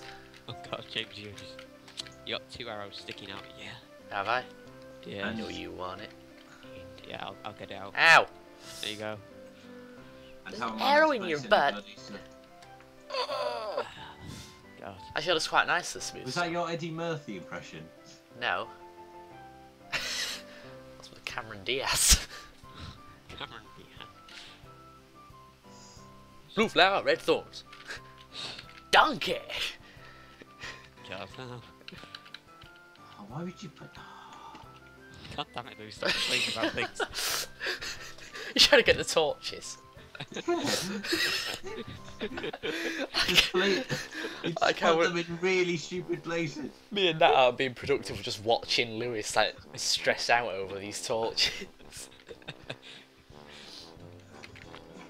Oh god, James, you just you got two arrows sticking out. Yeah. Have I? Yeah. I know you want it. Yeah, I'll, I'll get it out. Ow! There you go. There's an arrow in your butt. bloody s- God. Actually, that was quite nice, this smooth. Was that your Eddie Murphy impression? No. That's with Cameron Diaz. Cameron Diaz. Blue flower, red thorns. Donkey! God, no. Oh, why would you put? that? God damn it, Lewis, stop complaining about things. You're trying to get the torches. Play- you I just can't put them in really stupid places. Me and Nat are being productive of just watching Lewis like stress out over these torches.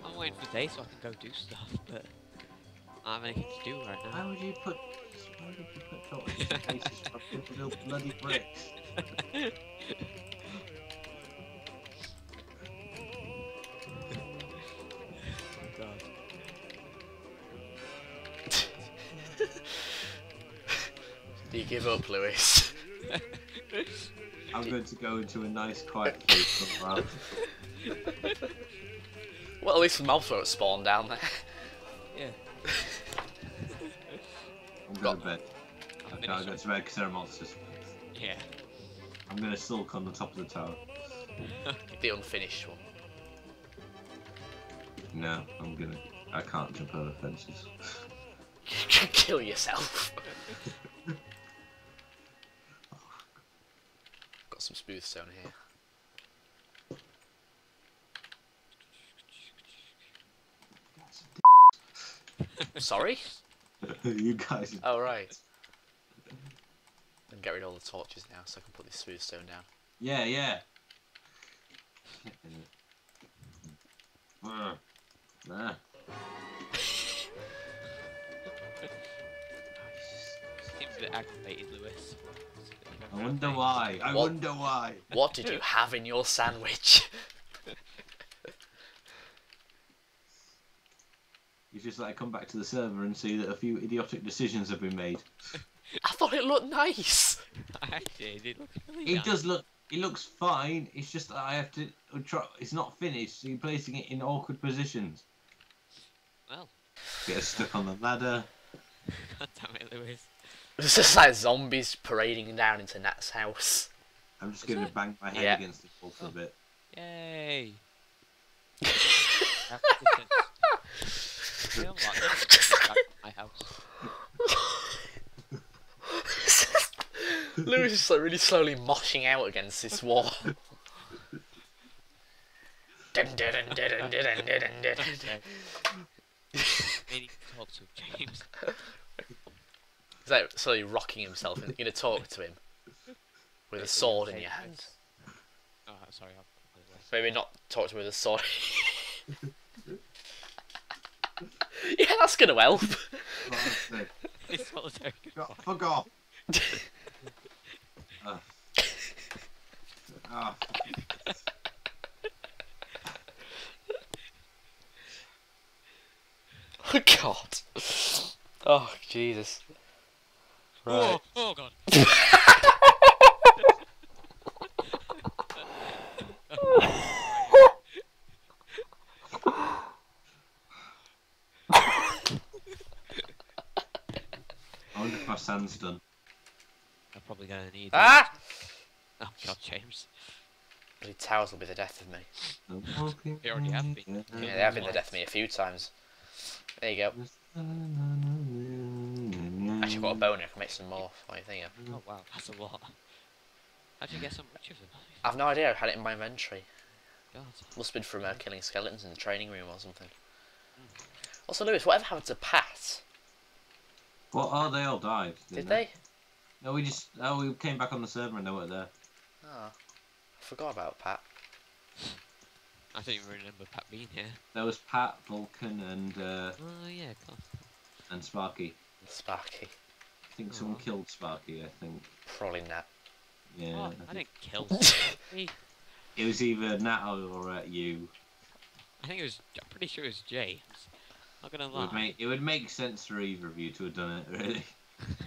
I'm waiting for day so I can go do stuff, but I don't have anything to do right Why now. would you put? Why would you put torches in places of little bloody bricks? Oh god. Do you give up, Lewis? I'm going to go into a nice quiet place somewhere. Well, at least the mouthful spawned down there. Yeah. I'm Got- going to bed. I'll I can't finish go to bed because there are monsters. Yeah. I'm going to sulk on the top of the tower. The unfinished one. No, I'm gonna. I can't jump over fences. You can kill yourself. Got some smooth stone here. Sorry? you guys. Oh, right. And get rid of all the torches now so I can put this smooth stone down. Yeah, yeah. Uh, nah. Seems a bit aggravated, Lewis. I wonder why. I What? wonder why. What did you have in your sandwich? It's just like I come back to the server and see that a few idiotic decisions have been made. I thought it looked nice. Actually, it did really It nice. does look. It looks fine. It's just that I have to try. It's not finished. So you're placing it in awkward positions. Well, Get stuck on the ladder. god damn it, Lewis. It's just like zombies parading down into Nat's house. I'm just gonna bang my head Yeah. against the wall for a oh. bit. Yay! That's the sense. You know what? Let's go back my house. Lewis is like really slowly moshing out against this wall. Dun, dun, dun, dun, dun, dun, dun, dun, dun. Okay. Talk to James. He's like slowly rocking himself and you're gonna talk to him with a sword in your hand. Oh, sorry, I'll put it away. Maybe not talk to him with a sword. Yeah, that's gonna help. it's solitary. Fuck off. uh. oh. oh God. Oh Jesus. Right. Whoa. If done. I'm probably gonna need. Ah! Oh god, James. Bloody towers will be the death of me. They already have been. Yeah, they have been the death of me a few times. There you go. Actually, I've got a boner. I can make some more. What do you think? Oh wow, that's a lot. How'd you get so much of them? I've no idea. I had it in my inventory. God. Must have been from uh, killing skeletons in the training room or something. Also, Lewis, whatever happened to Pat? Well, oh, they all died. Did didn't they? No, we just. Oh, we came back on the server and they weren't there. Oh, I forgot about Pat. I don't even remember Pat being here. There was Pat, Vulcan, and uh, Oh yeah, God. and Sparky. Sparky. I think someone killed Sparky. I think. Probably Nat. Yeah. Oh, I I think- didn't kill somebody. It was either Nat or uh, you. I think it was. I'm pretty sure it was James. Not gonna It would make it would make sense for either of you to have done it. Really,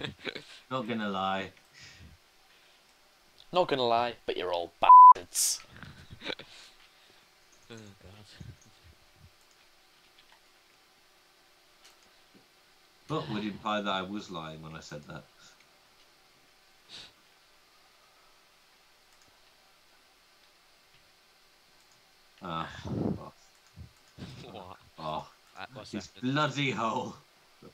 not gonna lie. Not gonna lie, but you're all bastards. oh god. But would imply that I was lying when I said that. Ah, oh, what? What's this happening? bloody hole.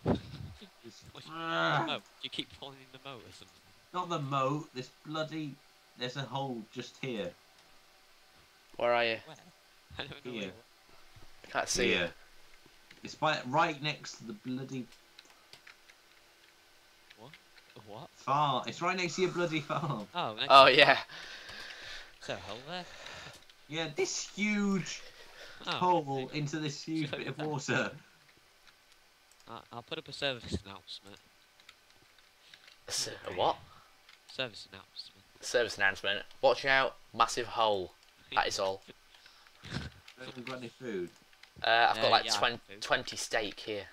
What's- Ah, No, you keep falling in the moat or something. not the moat. This bloody. There's a hole just here. Where are you? Where? I don't know. Here. where- I can't see Here. you. It's by right next to the bloody What? What? Farm. It's right next to your bloody farm. Oh, next Oh yeah. Is there a hole there? Yeah, this huge Oh, hole into this huge bit of water. I- I'll put up a service announcement. S- a what? Service announcement. Service announcement. Watch out, massive hole. That is all. Haven't got any food. Uh, I've Uh, got like yeah, I 20, have food. 20 steak here.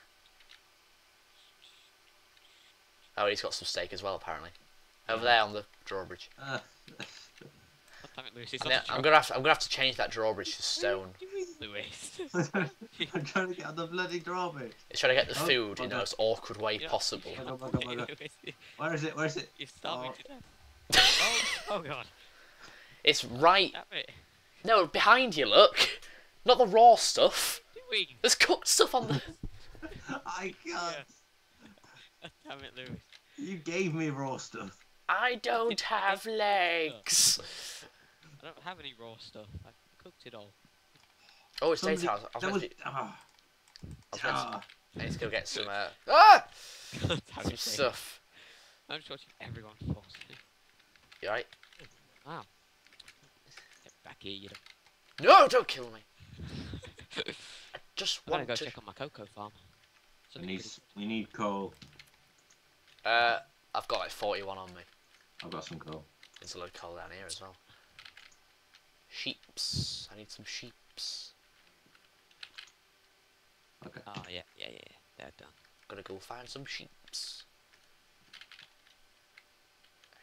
Oh, he's got some steak as well, apparently. Over there on the drawbridge. Uh, God damn it, Lewis. It's And not then a I'm gonna have to, I'm gonna have to change that drawbridge to stone. Lewis. I'm trying to get on the bloody drawbridge. It's trying to get the Oh, food in the most awkward way Yeah. possible. Oh my god, oh my god. Where is it? Where is it? You're starving Oh. to death. Oh, oh god. It's right. It. No, behind you. Look, not the raw stuff. There's cooked stuff on the. I can't. God oh, damn it, Lewis. You gave me raw stuff. I don't have legs. Oh. I don't have any raw stuff. I cooked it all. Oh, it's Somebody- daytime. I was that meant to, ah, I was meant to- ah. I need to go get some. Uh, ah, God some stuff. I'm just watching everyone fall. You alright? Wow. Get back here, you No, don't kill me. I just I'm gonna go to. check on my cocoa farm. We need, we need coal. Uh, I've got like 41 on me. I've got some coal. There's a load of coal down here as well. Sheeps. I need some sheeps. Okay. Oh, yeah, yeah, yeah. yeah. They're done. Gonna go find some sheeps.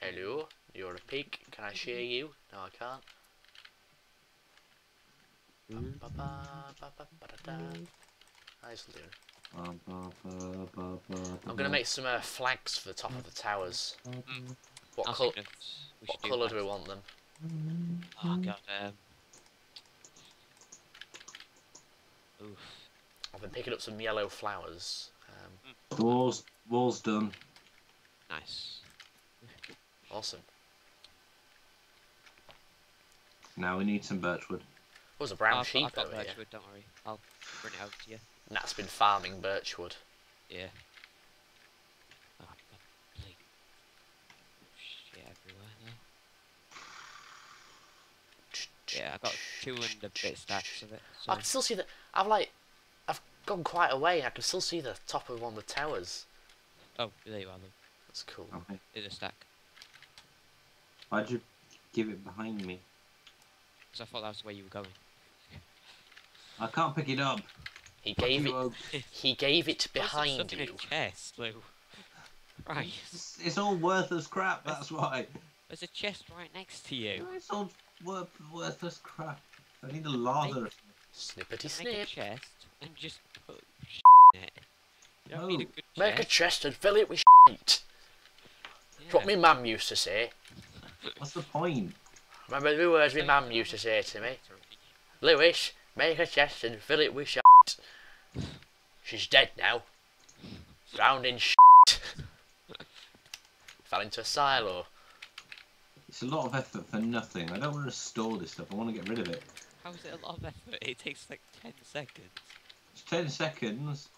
Hello, you're a pig. Can I share you? No, I can't. Hmm? Nice ah, little. Ba, ba, ba, ba, ba, I'm gonna make some uh, flags for the top of the towers. What I colour? think that's- we What colour do that. we want them? Oh god. Oof. I've been picking up some yellow flowers. Um, The walls, walls done. Nice. awesome. Now we need some birchwood. Oh, there's a brown I've, got- sheep I've got over here. birchwood, don't worry. I'll bring it over to you. Nat's been farming birchwood. Yeah. Oh, I've got complete shit everywhere now. Yeah, I've got two and a bit stacks of it. So I can still see the. I've like, I've gone quite away. I can still see the top of one of the towers. oh, there you are. Look. That's cool. Okay. There's a stack. Why'd you give it behind me? Because I thought that was where you were going. I can't pick it up. He Fuck gave it. Oak. He gave it behind stuff in you. a chest, Lou. Right. It's, it's all worthless crap. That's why. There's a chest right next to you. It's all worth, worthless crap. I need a lather. Snippety Make a chest and just put in it. You don't No. need a oh. good Make a chest. chest and fill it with shit. Yeah. That's what my mum used to say. What's the point? Remember the words my mum used to say to me? Lewis, make a chest and fill it with shit. She's dead now. Drowned in shit. Fell into a silo. It's a lot of effort for nothing. I don't want to store this stuff. I want to get rid of it. How is it a lot of effort? It takes like 10 seconds. It's ten seconds,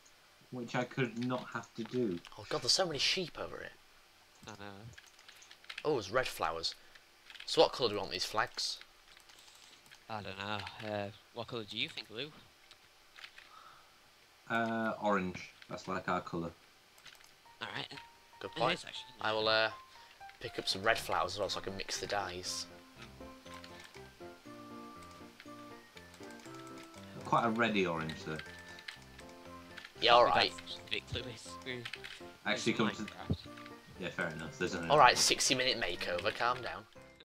which I could not have to do. Oh god, there's so many sheep over here. I know. Oh, there's red flowers. So what colour do we want these flags? I don't know. Uh, what colour do you think, Lou? Uh, orange. That's like our colour. Alright. Good It point. is actually. I will uh, pick up some red flowers as well so I can mix the dyes. Quite a reddy orange though. Yeah, alright. That's Vic Lewis. who Actually, come to. Yeah, fair enough. There's an. Alright, 60 minute makeover, calm down.